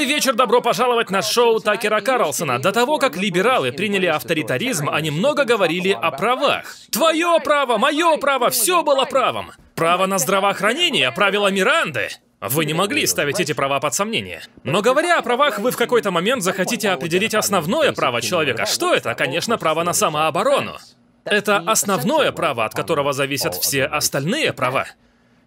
Добрый вечер, добро пожаловать на шоу Такера Карлсона. До того, как либералы приняли авторитаризм, они много говорили о правах. Твое право, мое право, все было правом. Право на здравоохранение, правила Миранды. Вы не могли ставить эти права под сомнение. Но говоря о правах, вы в какой-то момент захотите определить основное право человека. Что это? Конечно, право на самооборону. Это основное право, от которого зависят все остальные права.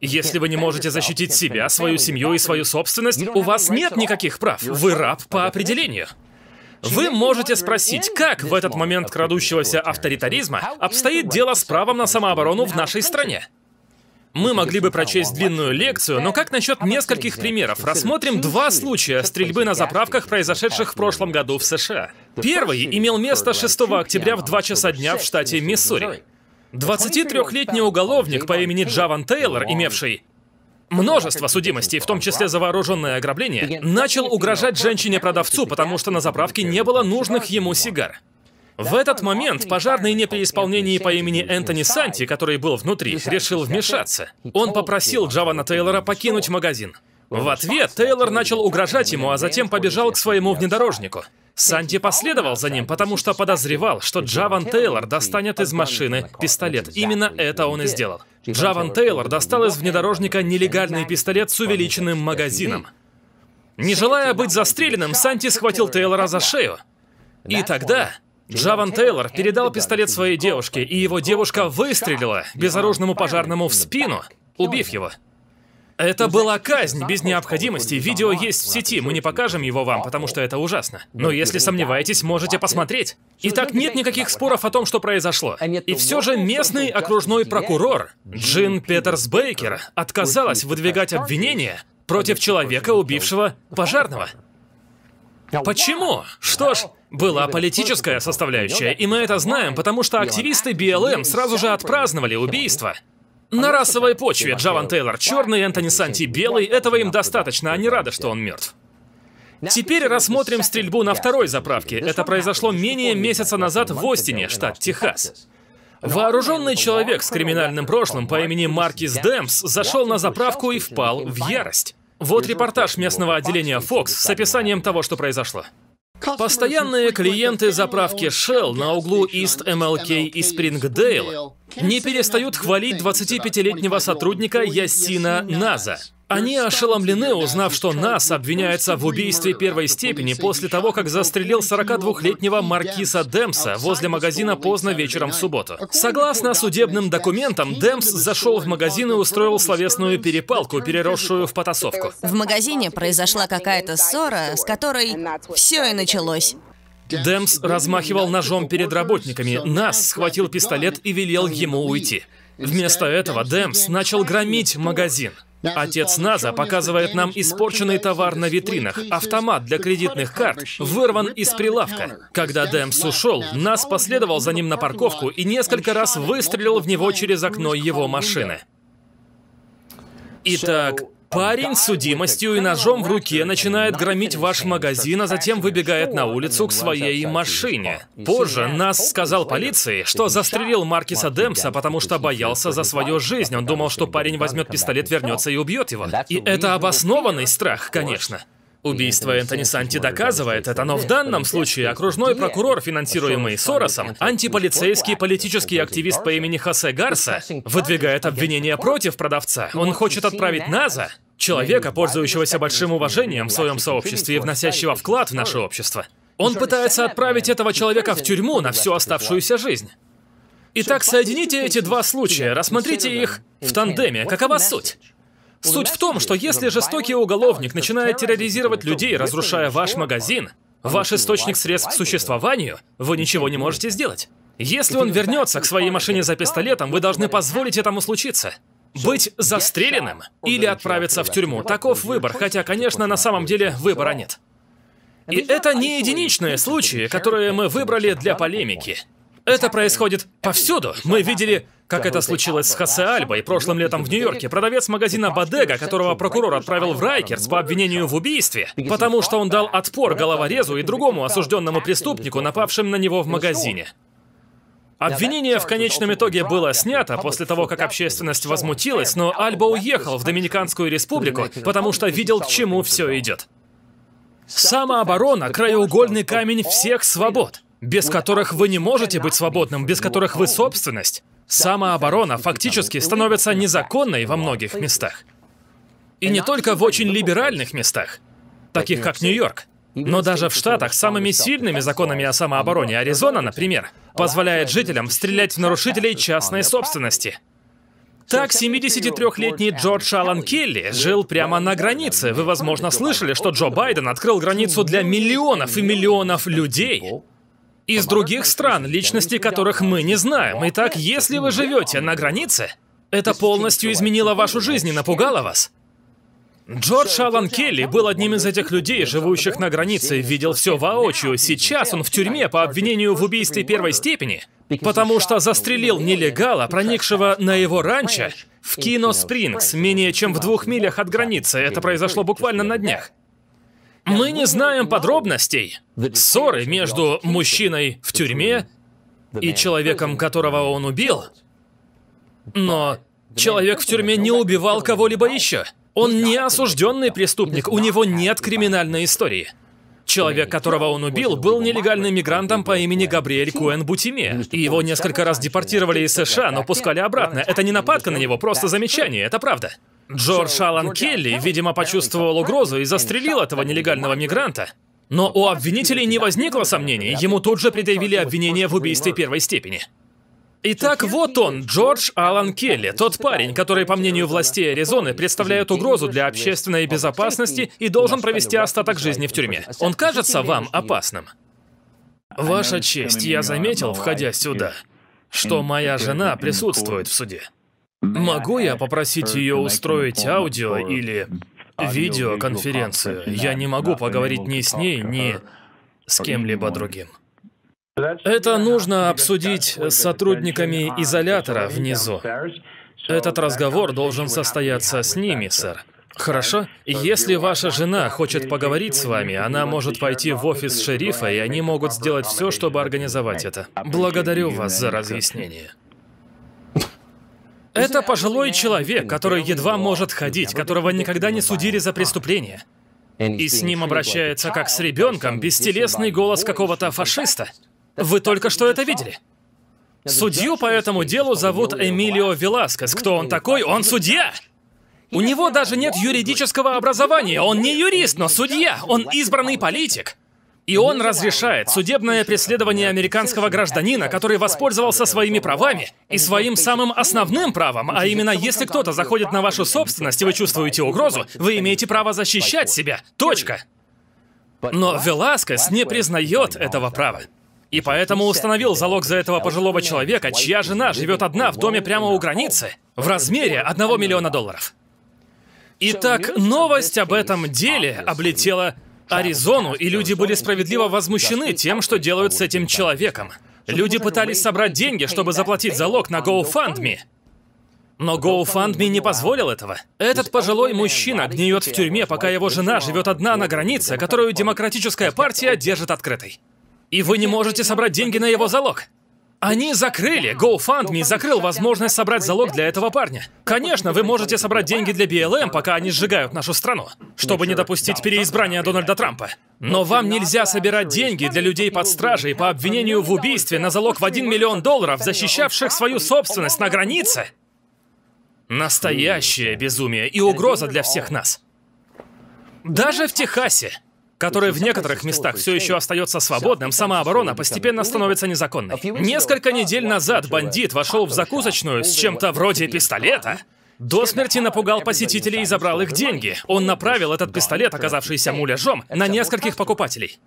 Если вы не можете защитить себя, свою семью и свою собственность, у вас нет никаких прав. Вы раб по определению. Вы можете спросить, как в этот момент крадущегося авторитаризма обстоит дело с правом на самооборону в нашей стране? Мы могли бы прочесть длинную лекцию, но как насчет нескольких примеров? Рассмотрим два случая стрельбы на заправках, произошедших в прошлом году в США. Первый имел место 6 октября в 2 часа дня в штате Миссури. 23-летний уголовник по имени Джаван Тейлор, имевший множество судимостей, в том числе за вооруженное ограбление, начал угрожать женщине-продавцу, потому что на заправке не было нужных ему сигар. В этот момент пожарный не при исполнении по имени Энтони Санти, который был внутри, решил вмешаться. Он попросил Джавана Тейлора покинуть магазин. В ответ Тейлор начал угрожать ему, а затем побежал к своему внедорожнику. Санти последовал за ним, потому что подозревал, что Джаван Тейлор достанет из машины пистолет. Именно это он и сделал. Джаван Тейлор достал из внедорожника нелегальный пистолет с увеличенным магазином. Не желая быть застреленным, Санти схватил Тейлора за шею. И тогда Джаван Тейлор передал пистолет своей девушке, и его девушка выстрелила безоружному пожарному в спину, убив его. Это была казнь без необходимости. Видео есть в сети, мы не покажем его вам, потому что это ужасно. Но если сомневаетесь, можете посмотреть. Итак, нет никаких споров о том, что произошло. И все же местный окружной прокурор Джин Петерс Бейкер отказалась выдвигать обвинения против человека, убившего пожарного. Почему? Что ж, была политическая составляющая, и мы это знаем, потому что активисты БЛМ сразу же отпраздновали убийство. На расовой почве Джаван Тейлор черный, Энтони Санти белый, этого им достаточно, они рады, что он мертв. Теперь рассмотрим стрельбу на второй заправке. Это произошло менее месяца назад в Остине, штат Техас. Вооруженный человек с криминальным прошлым по имени Маркис Дэмс зашел на заправку и впал в ярость. Вот репортаж местного отделения Fox с описанием того, что произошло. Постоянные клиенты заправки Shell на углу East MLK и Спрингдейл не перестают хвалить 25-летнего сотрудника Ясина Наза. Они ошеломлены, узнав, что Нас обвиняется в убийстве первой степени после того, как застрелил 42-летнего Маркиса Демса возле магазина поздно вечером в субботу. Согласно судебным документам, Демс зашел в магазин и устроил словесную перепалку, переросшую в потасовку. В магазине произошла какая-то ссора, с которой все и началось. Демс размахивал ножом перед работниками, Нас схватил пистолет и велел ему уйти. Вместо этого Демс начал громить магазин. Отец Наза показывает нам испорченный товар на витринах. Автомат для кредитных карт вырван из прилавка. Когда Дэмс ушел, Нас последовал за ним на парковку и несколько раз выстрелил в него через окно его машины. Итак, Парень с судимостью и ножом в руке начинает громить ваш магазин, а затем выбегает на улицу к своей машине. Позже Нас сказал полиции, что застрелил Маркиса Демпса, потому что боялся за свою жизнь. Он думал, что парень возьмет пистолет, вернется и убьет его. И это обоснованный страх, конечно. Убийство Энтони Санти доказывает это, но в данном случае окружной прокурор, финансируемый Соросом, антиполицейский политический активист по имени Хосе Гарса, выдвигает обвинения против продавца. Он хочет отправить Наза, человека, пользующегося большим уважением в своем сообществе и вносящего вклад в наше общество. Он пытается отправить этого человека в тюрьму на всю оставшуюся жизнь. Итак, соедините эти два случая, рассмотрите их в тандеме. Какова суть? Суть в том, что если жестокий уголовник начинает терроризировать людей, разрушая ваш магазин, ваш источник средств к существованию, вы ничего не можете сделать. Если он вернется к своей машине за пистолетом, вы должны позволить этому случиться. Быть застреленным или отправиться в тюрьму – таков выбор, хотя, конечно, на самом деле выбора нет. И это не единичные случаи, которые мы выбрали для полемики. Это происходит повсюду. Мы видели, как это случилось с Хосе Альбой прошлым летом в Нью-Йорке. Продавец магазина Бодега, которого прокурор отправил в Райкерс по обвинению в убийстве, потому что он дал отпор головорезу и другому осужденному преступнику, напавшим на него в магазине. Обвинение в конечном итоге было снято после того, как общественность возмутилась, но Альба уехал в Доминиканскую республику, потому что видел, к чему все идет. Самооборона — краеугольный камень всех свобод, без которых вы не можете быть свободным, без которых вы собственность. Самооборона фактически становится незаконной во многих местах. И не только в очень либеральных местах, таких как Нью-Йорк. Но даже в Штатах самыми сильными законами о самообороне, Аризона, например, позволяет жителям стрелять в нарушителей частной собственности. Так, 73-летний Джордж Аллан Келли жил прямо на границе. Вы, возможно, слышали, что Джо Байден открыл границу для миллионов и миллионов людей из других стран, личности которых мы не знаем. Итак, если вы живете на границе, это полностью изменило вашу жизнь и напугало вас. Джордж Аллан Келли был одним из этих людей, живущих на границе, видел все воочию. Сейчас он в тюрьме по обвинению в убийстве первой степени, потому что застрелил нелегала, проникшего на его ранчо в Кино Спрингс, менее чем в двух милях от границы. Это произошло буквально на днях. Мы не знаем подробностей ссоры между мужчиной в тюрьме и человеком, которого он убил. Но человек в тюрьме не убивал кого-либо еще. Он не осужденный преступник, у него нет криминальной истории. Человек, которого он убил, был нелегальным мигрантом по имени Габриэль Куэн Бутиме. И его несколько раз депортировали из США, но пускали обратно. Это не нападка на него, просто замечание, это правда. Джордж Аллан Келли, видимо, почувствовал угрозу и застрелил этого нелегального мигранта. Но у обвинителей не возникло сомнений, ему тут же предъявили обвинение в убийстве первой степени. Итак, вот он, Джордж Аллан Келли, тот парень, который, по мнению властей Аризоны, представляет угрозу для общественной безопасности и должен провести остаток жизни в тюрьме. Он кажется вам опасным? Ваша честь, я заметил, входя сюда, что моя жена присутствует в суде. Могу я попросить ее устроить аудио или видеоконференцию? Я не могу поговорить ни с ней, ни с кем-либо другим. Это нужно обсудить с сотрудниками изолятора внизу. Этот разговор должен состояться с ними, сэр. Хорошо? Если ваша жена хочет поговорить с вами, она может пойти в офис шерифа, и они могут сделать все, чтобы организовать это. Благодарю вас за разъяснение. Это пожилой человек, который едва может ходить, которого никогда не судили за преступление. И с ним обращается как с ребенком бестелесный голос какого-то фашиста. Вы только что это видели. Судью по этому делу зовут Эмилио Веласкес. Кто он такой? Он судья! У него даже нет юридического образования. Он не юрист, но судья. Он избранный политик. И он разрешает судебное преследование американского гражданина, который воспользовался своими правами и своим самым основным правом, а именно, если кто-то заходит на вашу собственность и вы чувствуете угрозу, вы имеете право защищать себя. Точка. Но Веласкес не признает этого права. И поэтому установил залог за этого пожилого человека, чья жена живет одна в доме прямо у границы, в размере одного миллиона долларов. Итак, новость об этом деле облетела Аризону, и люди были справедливо возмущены тем, что делают с этим человеком. Люди пытались собрать деньги, чтобы заплатить залог на GoFundMe. Но GoFundMe не позволил этого. Этот пожилой мужчина гниет в тюрьме, пока его жена живет одна на границе, которую Демократическая партия держит открытой. И вы не можете собрать деньги на его залог. Они закрыли, GoFundMe закрыл возможность собрать залог для этого парня. Конечно, вы можете собрать деньги для BLM, пока они сжигают нашу страну, чтобы не допустить переизбрания Дональда Трампа. Но вам нельзя собирать деньги для людей под стражей по обвинению в убийстве на залог в 1 миллион долларов, защищавших свою собственность на границе. Настоящее безумие и угроза для всех нас. Даже в Техасе, который в некоторых местах все еще остается свободным, самооборона постепенно становится незаконной. Несколько недель назад бандит вошел в закусочную с чем-то вроде пистолета, до смерти напугал посетителей и забрал их деньги. Он направил этот пистолет, оказавшийся муляжом, на нескольких покупателей.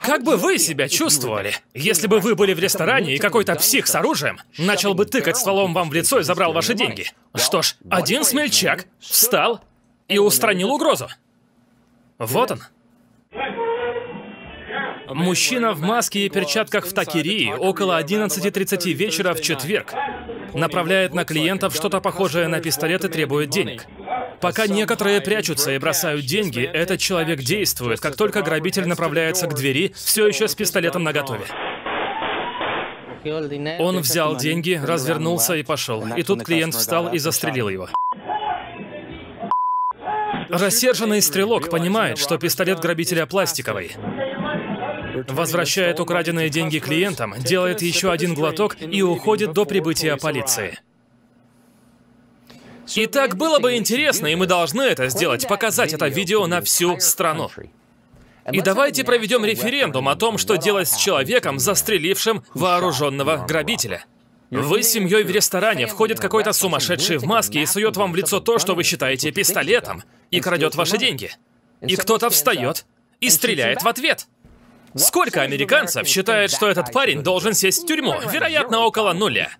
Как бы вы себя чувствовали, если бы вы были в ресторане и какой-то псих с оружием начал бы тыкать стволом вам в лицо и забрал ваши деньги? Что ж, один смельчак встал и устранил угрозу. Вот он. Мужчина в маске и перчатках в такерии около 11.30 вечера в четверг направляет на клиентов что-то похожее на пистолет и требует денег. Пока некоторые прячутся и бросают деньги, этот человек действует, как только грабитель направляется к двери, все еще с пистолетом наготове. Он взял деньги, развернулся и пошел. И тут клиент встал и застрелил его. Рассерженный стрелок понимает, что пистолет грабителя пластиковый. Возвращает украденные деньги клиентам, делает еще один глоток и уходит до прибытия полиции. Итак, было бы интересно, и мы должны это сделать, показать это видео на всю страну. И давайте проведем референдум о том, что делать с человеком, застрелившим вооруженного грабителя. Вы с семьей в ресторане, входит какой-то сумасшедший в маске и сует вам в лицо то, что вы считаете пистолетом, и крадет ваши деньги. И кто-то встает и стреляет в ответ. Сколько американцев считает, что этот парень должен сесть в тюрьму? Вероятно, около нуля.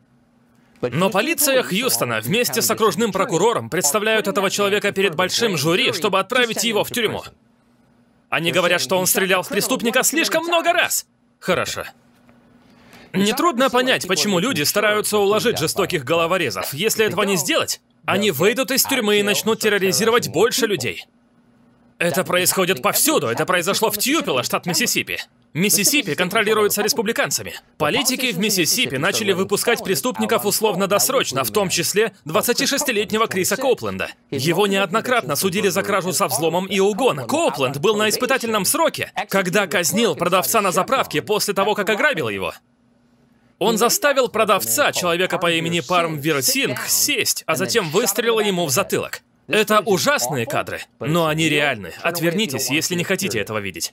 Но полиция Хьюстона вместе с окружным прокурором представляют этого человека перед большим жюри, чтобы отправить его в тюрьму. Они говорят, что он стрелял в преступника слишком много раз. Хорошо. Нетрудно понять, почему люди стараются уложить жестоких головорезов. Если этого не сделать, они выйдут из тюрьмы и начнут терроризировать больше людей. Это происходит повсюду. Это произошло в Тьюпело, штат Миссисипи. Миссисипи контролируется республиканцами. Политики в Миссисипи начали выпускать преступников условно-досрочно, в том числе 26-летнего Криса Коупленда. Его неоднократно судили за кражу со взломом и угон. Коупленд был на испытательном сроке, когда казнил продавца на заправке после того, как ограбил его. Он заставил продавца, человека по имени Парм Вирсинг, сесть, а затем выстрелил ему в затылок. Это ужасные кадры, но они реальны. Отвернитесь, если не хотите этого видеть.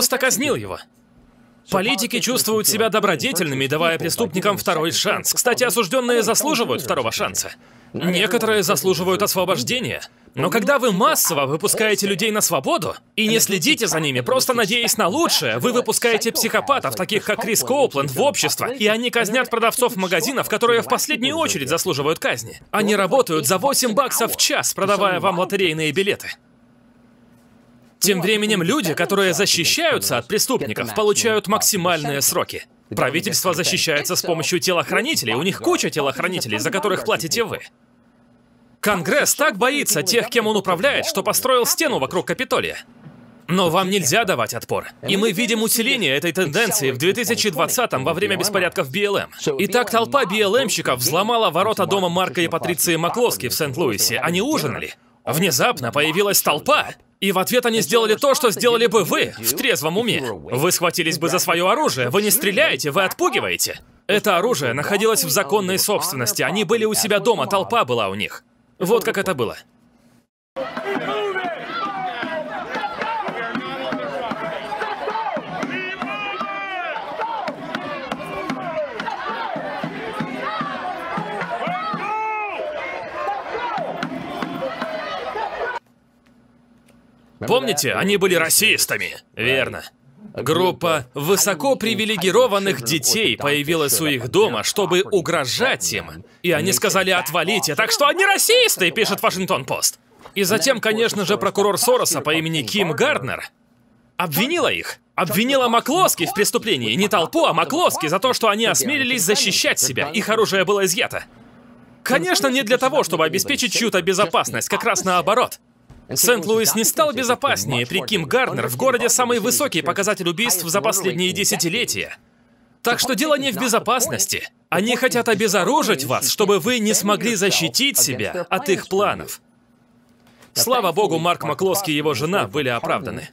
Просто казнил его. Политики чувствуют себя добродетельными, давая преступникам второй шанс. Кстати, осужденные заслуживают второго шанса. Некоторые заслуживают освобождения. Но когда вы массово выпускаете людей на свободу и не следите за ними, просто надеясь на лучшее, вы выпускаете психопатов, таких как Крис Коупленд, в общество, и они казнят продавцов магазинов, которые в последнюю очередь заслуживают казни. Они работают за 8 баксов в час, продавая вам лотерейные билеты. Тем временем люди, которые защищаются от преступников, получают максимальные сроки. Правительство защищается с помощью телохранителей, у них куча телохранителей, за которых платите вы. Конгресс так боится тех, кем он управляет, что построил стену вокруг Капитолия. Но вам нельзя давать отпор. И мы видим усиление этой тенденции в 2020-м во время беспорядков БЛМ. Итак, толпа БЛМщиков взломала ворота дома Марка и Патриции Маклоски в Сент-Луисе. Они ужинали. Внезапно появилась толпа, и в ответ они сделали то, что сделали бы вы, в трезвом уме. Вы схватились бы за свое оружие, вы не стреляете, вы отпугиваете. Это оружие находилось в законной собственности, они были у себя дома, толпа была у них. Вот как это было. Помните, они были расистами, верно? Группа высокопривилегированных детей появилась у их дома, чтобы угрожать им. И они сказали «отвалите», так что они расисты, пишет Вашингтон-Пост. И затем, конечно же, прокурор Сороса по имени Ким Гарднер обвинила их. Обвинила Маклоски в преступлении. Не толпу, а Маклоски за то, что они осмелились защищать себя. Их оружие было изъято. Конечно, не для того, чтобы обеспечить чью-то безопасность, как раз наоборот. Сент-Луис не стал безопаснее. При Ким Гарнер в городе самый высокий показатель убийств за последние десятилетия. Так что дело не в безопасности. Они хотят обезоружить вас, чтобы вы не смогли защитить себя от их планов. Слава богу, Марк Маклоски и его жена были оправданы.